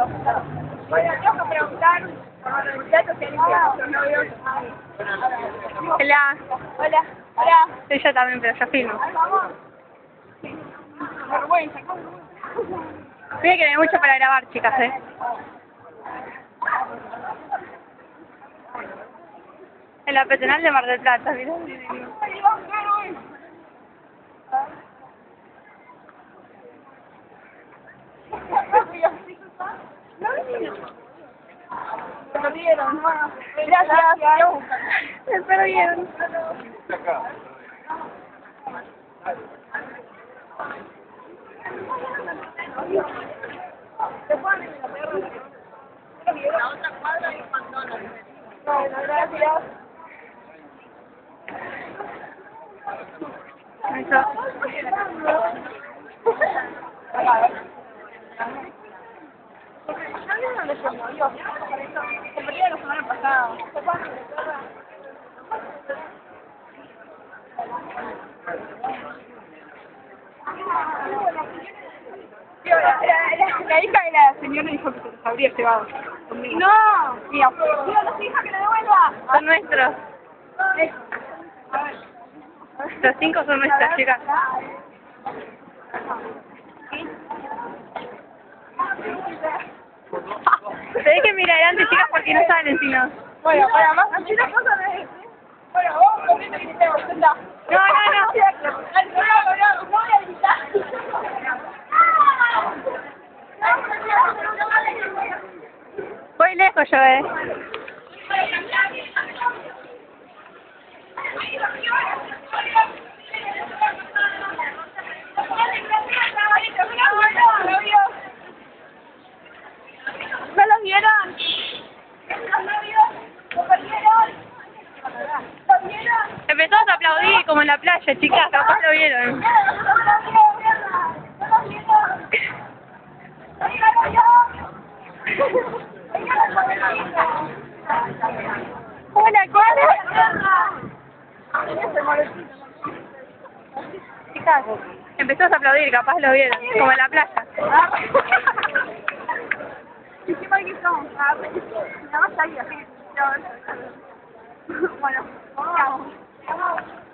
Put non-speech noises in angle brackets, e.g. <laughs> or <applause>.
Bueno, tengo que preguntar los muchachos han novios. Hola. Hola. Hola. También, pero yo filmo. Vergüenza. Que tener mucho para grabar, chicas, ¿eh? En la peatonal de Mar del Plata, mirá. Ay, vamos, claro, Se Gracias. Se perdieron. La otra cuadra y gracias. Eso. ¿Sabes dónde se murió? Se murió la semana pasada. Tío, la, la, la, la hija de la señora dijo que se los habría llevado conmigo. ¡No! Tío, tío, no hija que le devuelva. Son nuestros. Los cinco son nuestras, chicas. Tenés que mirar adelante, chicas, porque no salen si no. Bueno, para más, así la cosa no es. Bueno, vos comiste que te senta. No, no, no. <laughs> Al no, no, no, no voy a gritar. Voy lejos yo, eh. ¿No los vieron? ¿Los vieron? ¿Los perdieron? ¿Los vieron? Empezamos a aplaudir como en la playa, chicas, capaz lo vieron. Hola, Chicas, empezamos a aplaudir, capaz lo vieron, como en la playa. Bueno, vamos.